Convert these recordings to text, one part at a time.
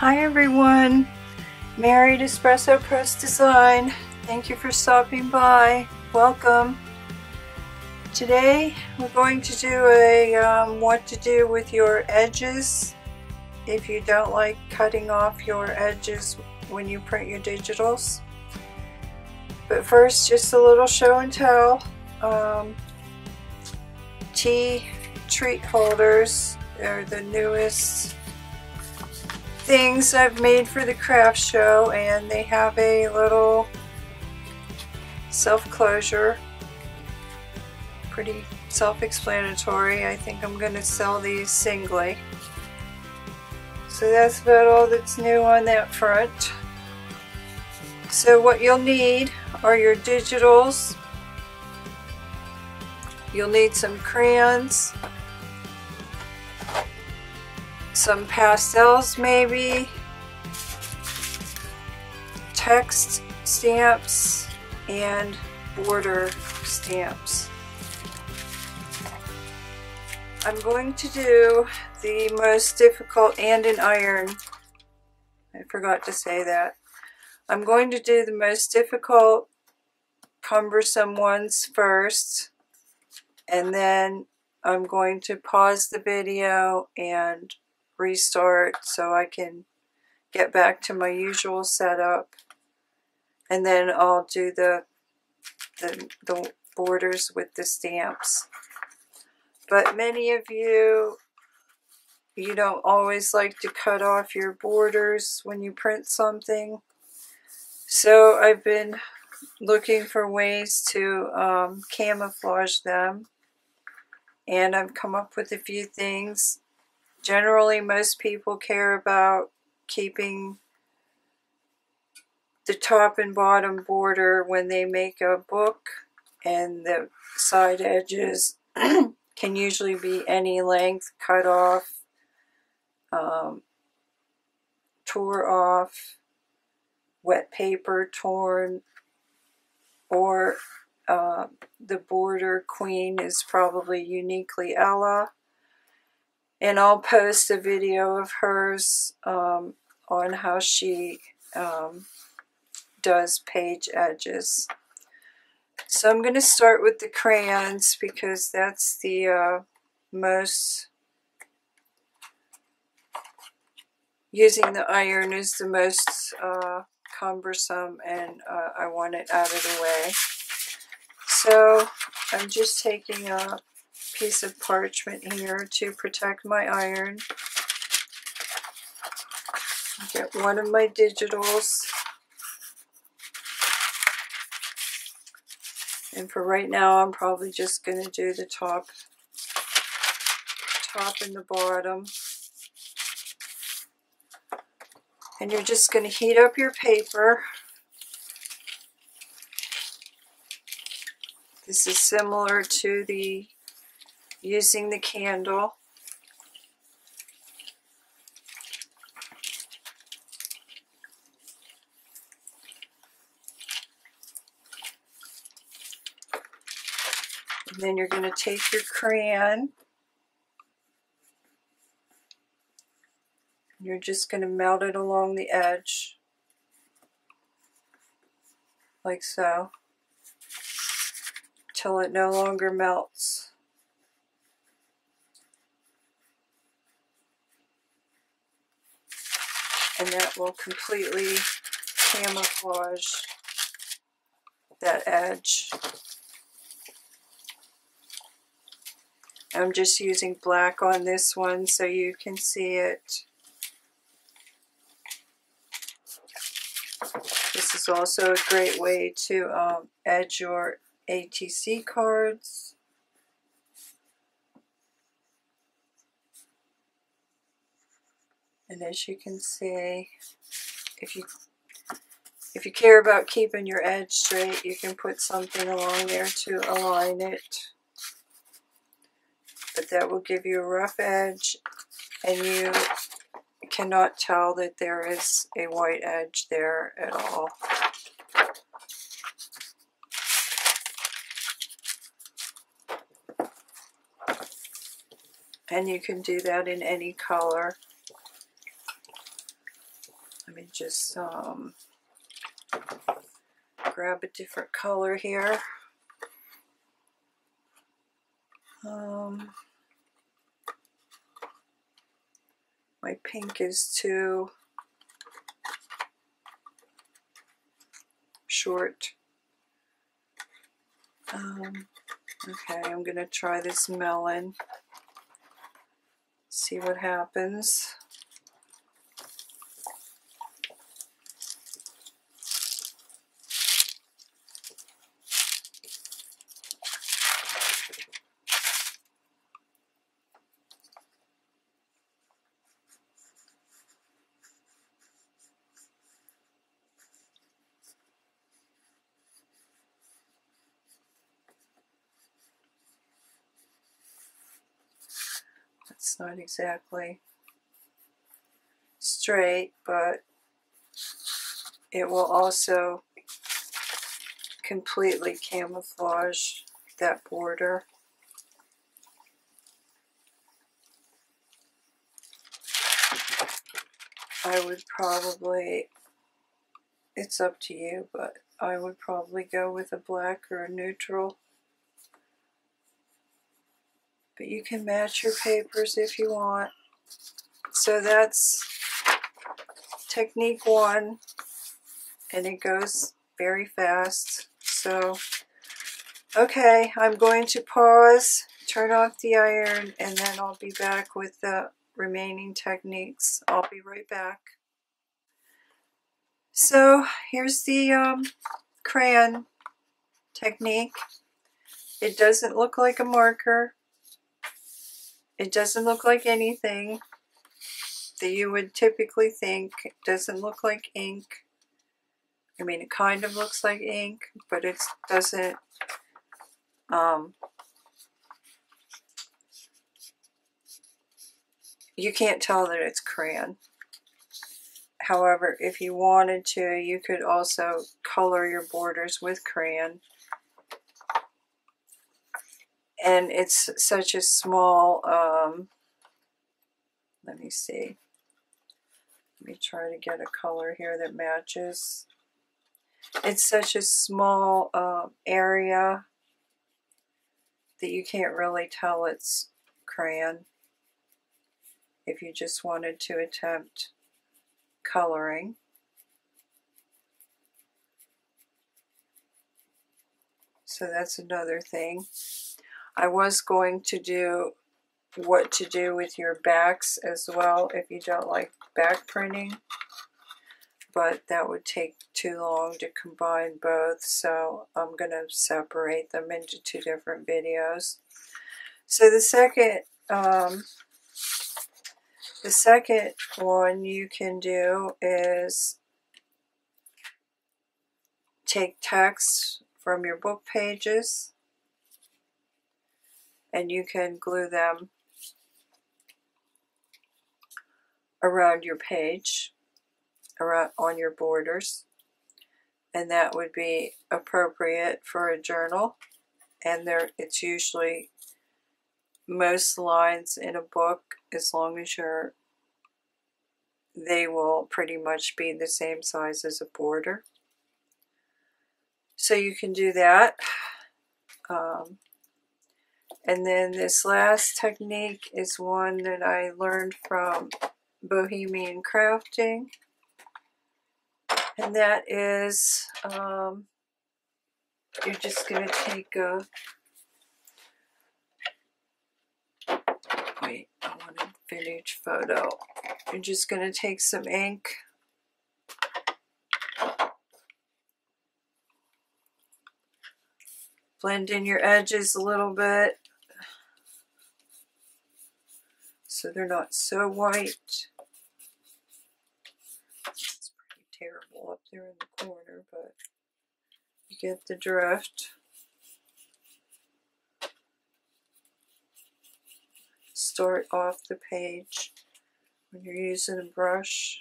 Hi everyone, Married Espresso Press Design. Thank you for stopping by. Welcome. Today we're going to do a um, what to do with your edges if you don't like cutting off your edges when you print your digitals. But first just a little show and tell. Um, tea treat holders are the newest things I've made for the craft show and they have a little self-closure. Pretty self-explanatory. I think I'm gonna sell these singly. So that's about all that's new on that front. So what you'll need are your digitals. You'll need some crayons some pastels maybe, text stamps, and border stamps. I'm going to do the most difficult and an iron. I forgot to say that. I'm going to do the most difficult cumbersome ones first and then I'm going to pause the video and restart so I can get back to my usual setup and then I'll do the, the, the borders with the stamps. But many of you, you don't always like to cut off your borders when you print something. So I've been looking for ways to um, camouflage them and I've come up with a few things generally most people care about keeping the top and bottom border when they make a book and the side edges can usually be any length cut off um, tore off wet paper torn or uh, the border queen is probably Uniquely Ella and I'll post a video of hers um, on how she um, does page edges. So I'm going to start with the crayons because that's the uh, most, using the iron is the most uh, cumbersome and uh, I want it out of the way. So I'm just taking a piece of parchment here to protect my iron. Get one of my digitals. And for right now, I'm probably just going to do the top, top and the bottom. And you're just going to heat up your paper. This is similar to the using the candle. And then you're going to take your crayon. You're just going to melt it along the edge, like so, till it no longer melts. and that will completely camouflage that edge. I'm just using black on this one so you can see it. This is also a great way to um, edge your ATC cards. And as you can see, if you if you care about keeping your edge straight, you can put something along there to align it. But that will give you a rough edge and you cannot tell that there is a white edge there at all. And you can do that in any color. Just um, grab a different color here. Um, my pink is too short. Um, okay, I'm going to try this melon. See what happens. It's not exactly straight, but it will also completely camouflage that border. I would probably, it's up to you, but I would probably go with a black or a neutral. But you can match your papers if you want. So that's technique one, and it goes very fast. So, okay, I'm going to pause, turn off the iron, and then I'll be back with the remaining techniques. I'll be right back. So here's the um, crayon technique. It doesn't look like a marker. It doesn't look like anything that you would typically think. It doesn't look like ink. I mean, it kind of looks like ink, but it doesn't um, you can't tell that it's crayon. However, if you wanted to, you could also color your borders with crayon. And it's such a small, um, let me see. Let me try to get a color here that matches. It's such a small uh, area that you can't really tell it's crayon if you just wanted to attempt coloring. So that's another thing. I was going to do what to do with your backs as well if you don't like back printing but that would take too long to combine both so I'm going to separate them into two different videos. So the second um, the second one you can do is take text from your book pages and you can glue them around your page, around on your borders, and that would be appropriate for a journal. And there, it's usually most lines in a book as long as you're they will pretty much be the same size as a border. So you can do that. Um, and then this last technique is one that I learned from Bohemian Crafting. And that is, um, you're just going to take a wait, I want a vintage photo. You're just going to take some ink. Blend in your edges a little bit so they're not so white. It's pretty terrible up there in the corner, but you get the drift. start off the page when you're using a brush.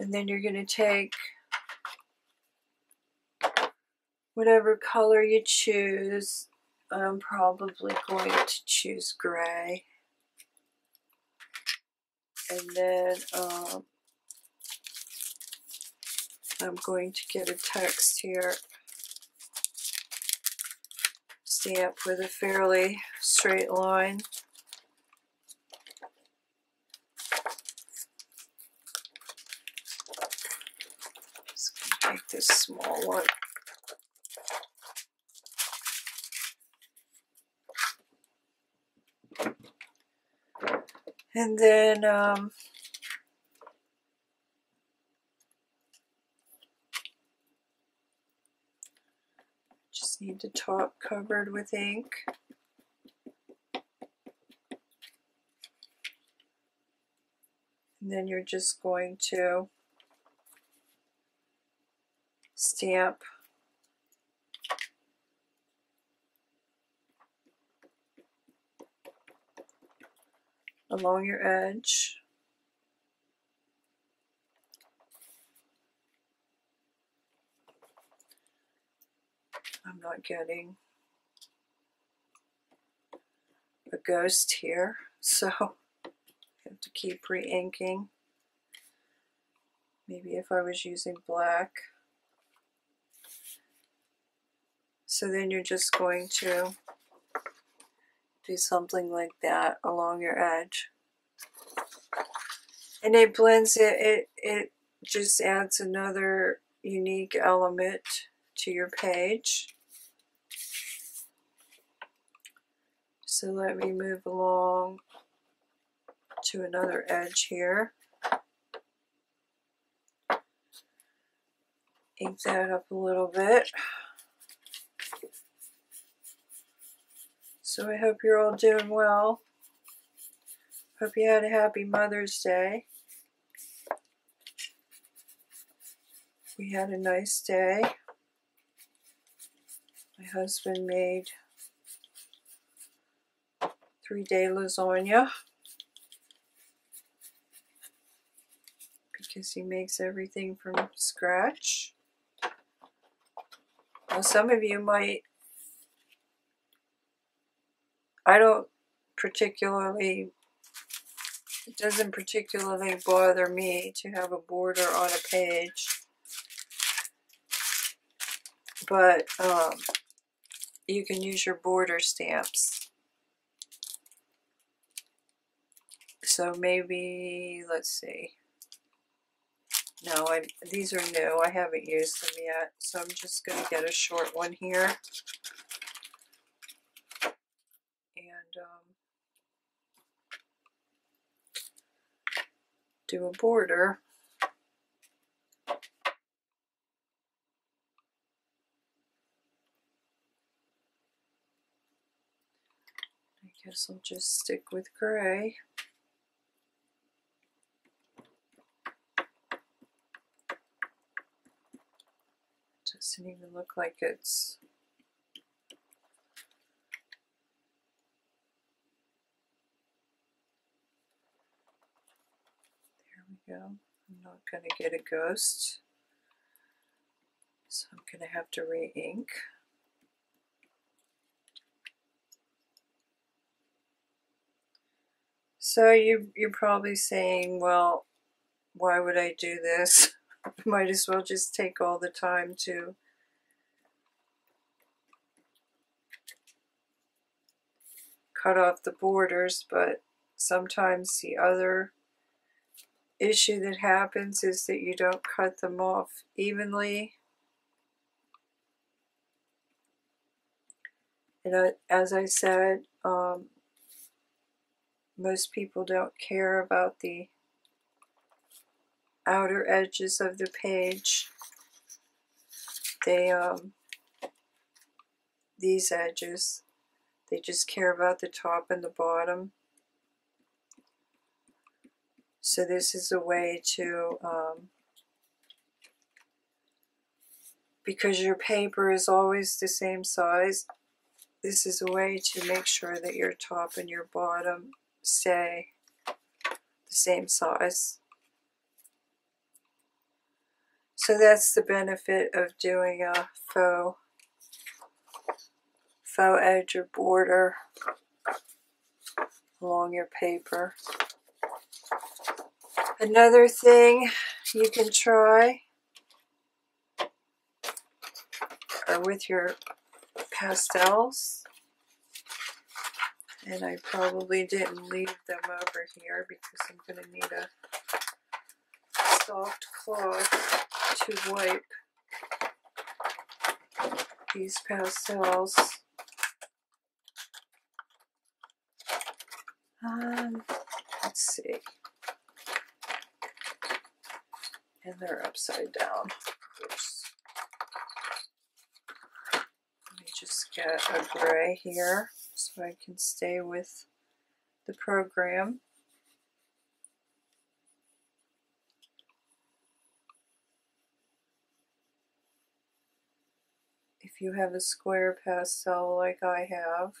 And then you're going to take whatever color you choose. I'm probably going to choose gray. And then um, I'm going to get a text here stamp with a fairly straight line. Just gonna take small one. And then um, just need the top covered with ink. And then you're just going to stamp along your edge. I'm not getting a ghost here, so I have to keep re-inking. Maybe if I was using black. So then you're just going to do something like that along your edge. And it blends it, it, it just adds another unique element to your page. So let me move along to another edge here. Ink that up a little bit. So I hope you're all doing well. Hope you had a happy Mother's Day. We had a nice day. My husband made three day lasagna because he makes everything from scratch. Now, some of you might I don't particularly, it doesn't particularly bother me to have a border on a page. But um, you can use your border stamps. So maybe, let's see. No, I, these are new. I haven't used them yet. So I'm just going to get a short one here. um, do a border. I guess I'll just stick with gray. It Doesn't even look like it's go. I'm not going to get a ghost. So I'm going to have to re-ink. So you, you're probably saying, well, why would I do this? Might as well just take all the time to cut off the borders, but sometimes the other issue that happens is that you don't cut them off evenly. And as I said, um, most people don't care about the outer edges of the page. They, um, these edges, they just care about the top and the bottom. So this is a way to, um, because your paper is always the same size, this is a way to make sure that your top and your bottom stay the same size. So that's the benefit of doing a faux faux edge or border along your paper. Another thing you can try are with your pastels. And I probably didn't leave them over here because I'm going to need a soft cloth to wipe these pastels. Um, let's see. And they're upside down. Oops. Let me just get a gray here so I can stay with the program. If you have a square pastel like I have,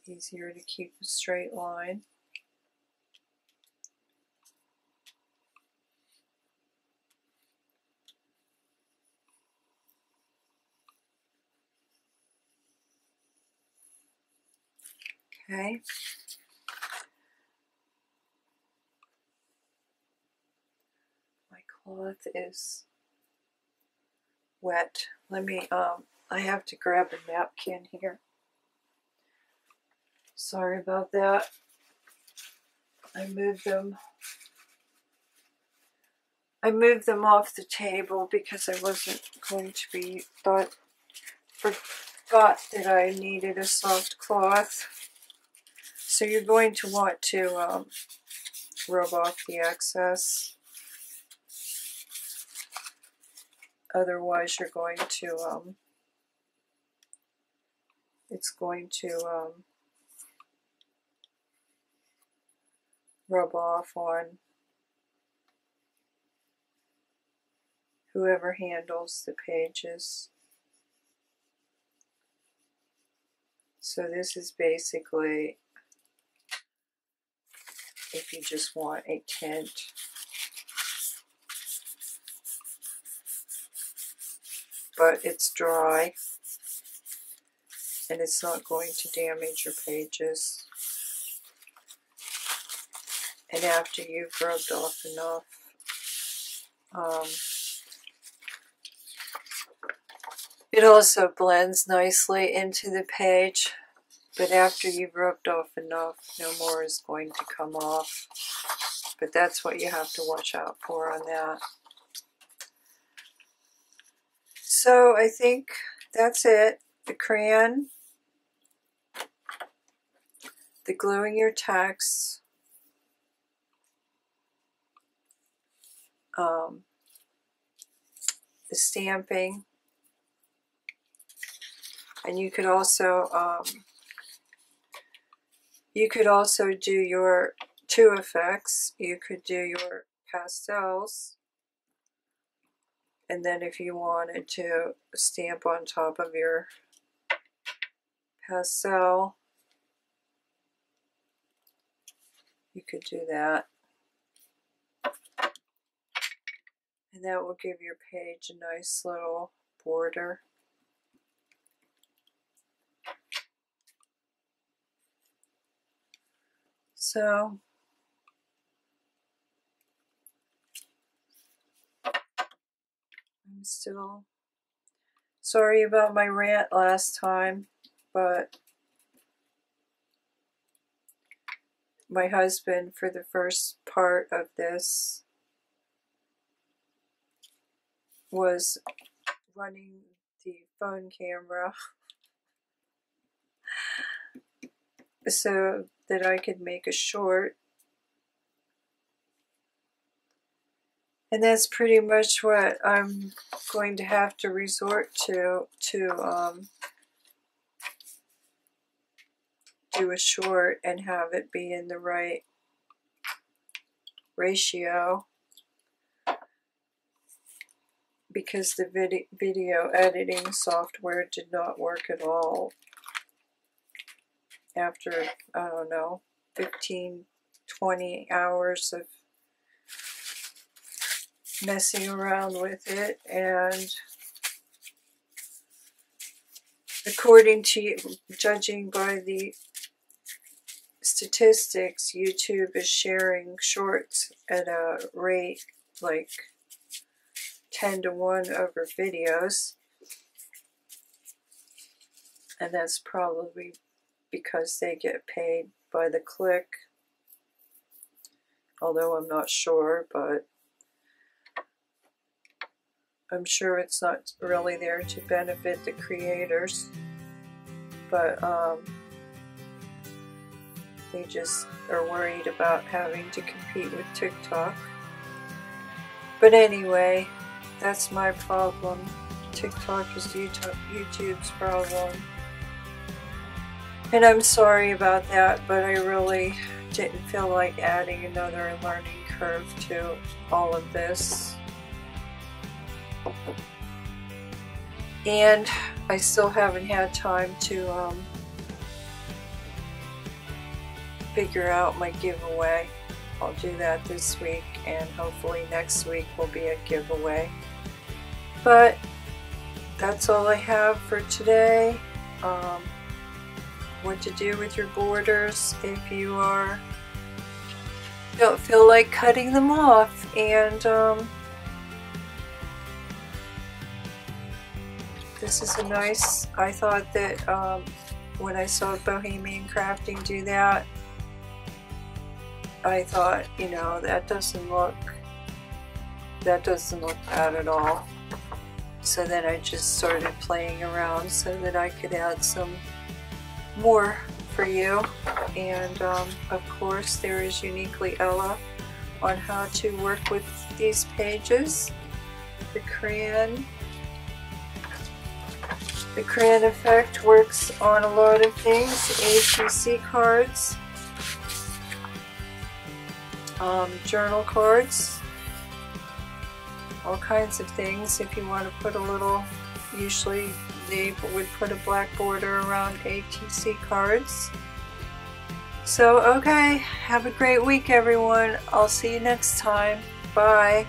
it's easier to keep a straight line. Okay. My cloth is wet. Let me, um, I have to grab a napkin here. Sorry about that. I moved them. I moved them off the table because I wasn't going to be, thought, forgot that I needed a soft cloth. So you're going to want to um, rub off the excess. Otherwise you're going to, um, it's going to um, rub off on whoever handles the pages. So this is basically if you just want a tint. But it's dry and it's not going to damage your pages. And after you've rubbed off enough, um, it also blends nicely into the page. But after you've rubbed off enough, no more is going to come off. But that's what you have to watch out for on that. So I think that's it. The crayon, the gluing your text, um, the stamping, and you could also um, you could also do your two effects. You could do your pastels. And then if you wanted to stamp on top of your pastel, you could do that. And that will give your page a nice little border. So I'm still sorry about my rant last time, but my husband for the first part of this was running the phone camera so that I could make a short. And that's pretty much what I'm going to have to resort to to um, do a short and have it be in the right ratio because the vid video editing software did not work at all after, I don't know, 15, 20 hours of messing around with it. And according to judging by the statistics YouTube is sharing shorts at a rate like 10 to 1 over videos. And that's probably because they get paid by the click. Although I'm not sure but I'm sure it's not really there to benefit the creators. But um, they just are worried about having to compete with TikTok. But anyway that's my problem TikTok is YouTube's problem and I'm sorry about that, but I really didn't feel like adding another learning curve to all of this. And I still haven't had time to um, figure out my giveaway. I'll do that this week and hopefully next week will be a giveaway. But that's all I have for today. Um, what to do with your borders if you are don't feel like cutting them off and um, this is a nice I thought that um, when I saw Bohemian Crafting do that I thought you know that doesn't look that doesn't look bad at all so then I just started playing around so that I could add some more for you. And um, of course, there is Uniquely Ella on how to work with these pages. The crayon. The crayon effect works on a lot of things. ATC cards. Um, journal cards. All kinds of things if you want to put a little, usually they would put a black border around ATC cards. So, okay, have a great week, everyone. I'll see you next time. Bye.